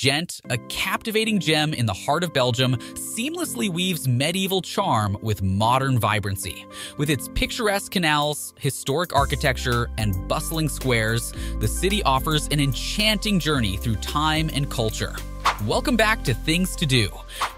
Ghent, a captivating gem in the heart of Belgium, seamlessly weaves medieval charm with modern vibrancy. With its picturesque canals, historic architecture, and bustling squares, the city offers an enchanting journey through time and culture. Welcome back to Things to Do.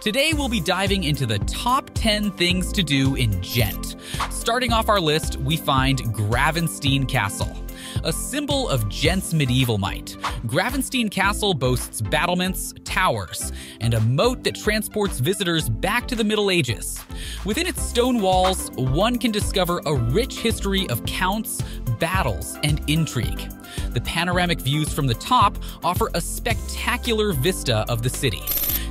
Today we'll be diving into the top 10 things to do in Ghent. Starting off our list, we find Gravensteen Castle a symbol of Ghent's medieval might. Gravensteen Castle boasts battlements, towers, and a moat that transports visitors back to the Middle Ages. Within its stone walls, one can discover a rich history of counts, battles, and intrigue. The panoramic views from the top offer a spectacular vista of the city.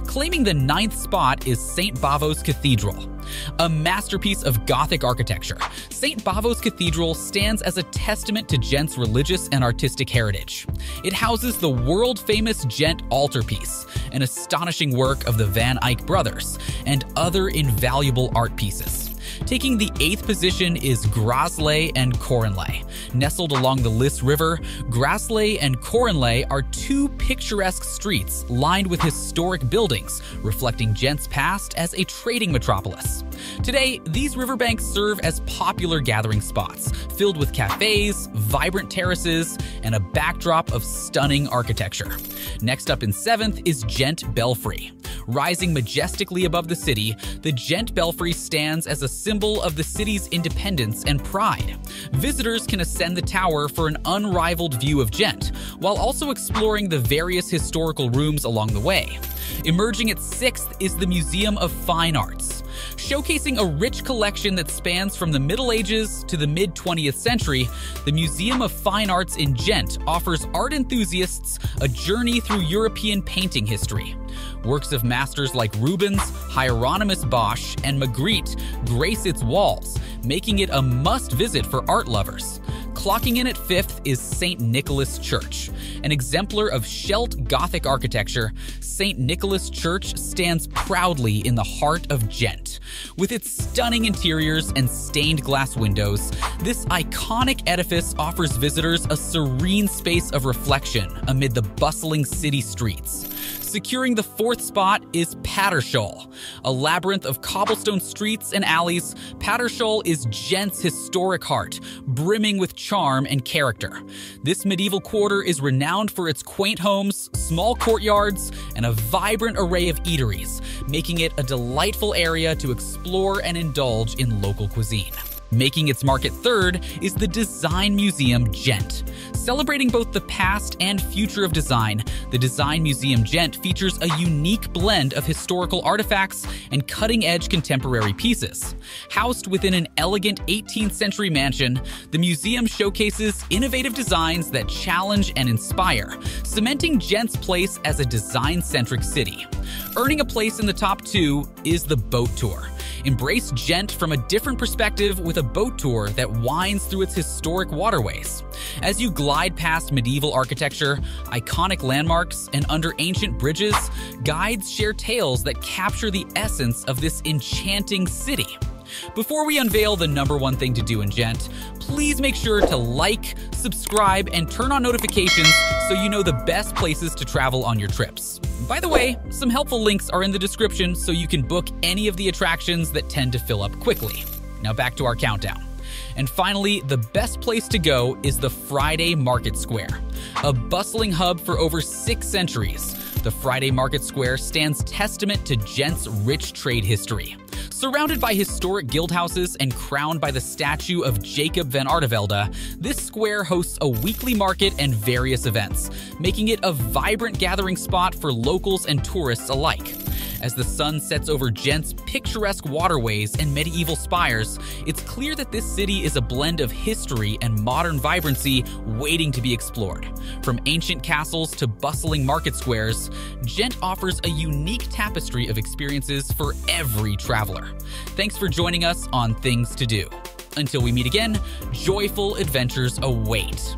Claiming the ninth spot is St. Bavo's Cathedral. A masterpiece of Gothic architecture, St. Bavo's Cathedral stands as a testament to Ghent's religious and artistic heritage. It houses the world famous Ghent altarpiece, an astonishing work of the Van Eyck brothers, and other invaluable art pieces. Taking the eighth position is Graslei and Korenlei. Nestled along the Lys River, Graslei and Korenlei are two picturesque streets lined with historic buildings, reflecting Ghent's past as a trading metropolis. Today, these riverbanks serve as popular gathering spots, filled with cafes, vibrant terraces, and a backdrop of stunning architecture. Next up in seventh is Ghent Belfry. Rising majestically above the city, the Ghent Belfry stands as a symbol of the city's independence and pride. Visitors can ascend the tower for an unrivaled view of Ghent, while also exploring the various historical rooms along the way. Emerging at sixth is the Museum of Fine Arts. Showcasing a rich collection that spans from the Middle Ages to the mid 20th century, the Museum of Fine Arts in Ghent offers art enthusiasts a journey through European painting history. Works of masters like Rubens, Hieronymus Bosch, and Magritte grace its walls, making it a must visit for art lovers. Clocking in at fifth is St. Nicholas Church. An exemplar of Scheldt Gothic architecture, St. Nicholas Church stands proudly in the heart of Ghent. With its stunning interiors and stained glass windows, this iconic edifice offers visitors a serene space of reflection amid the bustling city streets. Securing the fourth spot is Patershol. A labyrinth of cobblestone streets and alleys, Patershol is Ghent's historic heart, brimming with charm and character. This medieval quarter is renowned for its quaint homes, small courtyards, and a vibrant array of eateries, making it a delightful area to explore and indulge in local cuisine. Making its market third is the Design Museum Gent. Celebrating both the past and future of design, the Design Museum Gent features a unique blend of historical artifacts and cutting edge contemporary pieces. Housed within an elegant 18th century mansion, the museum showcases innovative designs that challenge and inspire, cementing Ghent's place as a design centric city. Earning a place in the top two is the boat tour. Embrace Ghent from a different perspective with a boat tour that winds through its historic waterways. As you glide past medieval architecture, iconic landmarks, and under ancient bridges, guides share tales that capture the essence of this enchanting city. Before we unveil the number one thing to do in Ghent, please make sure to like, subscribe, and turn on notifications so you know the best places to travel on your trips. By the way, some helpful links are in the description so you can book any of the attractions that tend to fill up quickly. Now back to our countdown. And finally, the best place to go is the Friday Market Square. A bustling hub for over six centuries, the Friday Market Square stands testament to Ghent's rich trade history. Surrounded by historic guildhouses and crowned by the statue of Jacob van Artevelde, this square hosts a weekly market and various events, making it a vibrant gathering spot for locals and tourists alike. As the sun sets over Ghent's picturesque waterways and medieval spires, it's clear that this city is a blend of history and modern vibrancy waiting to be explored. From ancient castles to bustling market squares, Ghent offers a unique tapestry of experiences for every traveler. Thanks for joining us on Things to Do. Until we meet again, joyful adventures await.